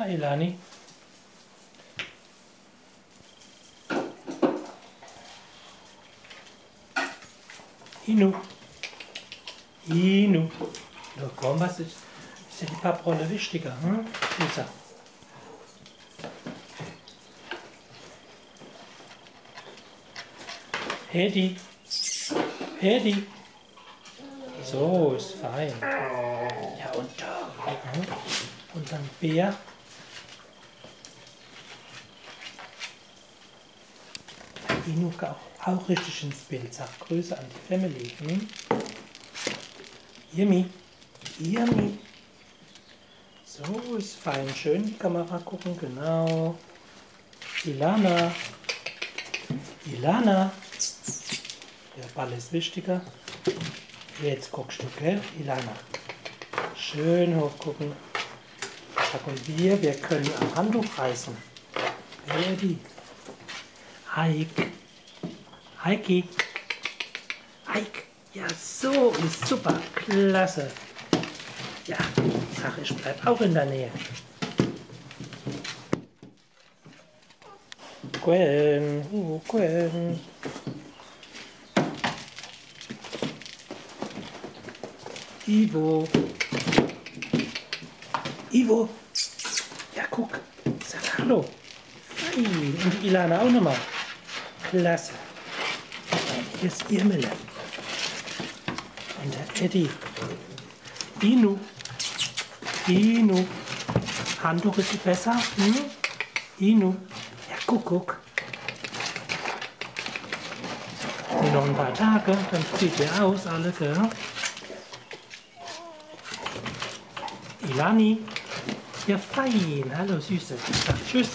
Hi, Ilani. Inu. Inu. Na komm, was ist, ist ja die Papprolle wichtiger, hm? Lisa. Hedi. Hedi. So, ist fein. Ja, und da. Mhm. Und dann Bär. Inu auch, auch richtig ins Bild. Sag Grüße an die Family. Hm? Yummy. Yummy. So, ist fein. Schön die Kamera gucken. Genau. Ilana. Ilana. Der Ball ist wichtiger. Jetzt guckst du, gell? Ilana. Schön hochgucken. Und wir, wir können am Handtuch reißen. Wer die? Heik. Heiki. Heik. Ja, so ist super. Klasse. Ja, sag ich bleib auch in der Nähe. Gwen, uh, Gwen. Ivo. Ivo. Ja, guck. Sag Hallo. Fein. Und die Ilana auch nochmal. Klasse. Hier ist Irmele. Und der Eddie. Inu. Inu. Handtuch ist besser? Hm? Inu. Ja, guck, guck. Nur noch ein paar Tage, dann zieht ihr aus, alle, gell? Ilani. Ja, fein. Hallo, Süße. Sag Tschüss.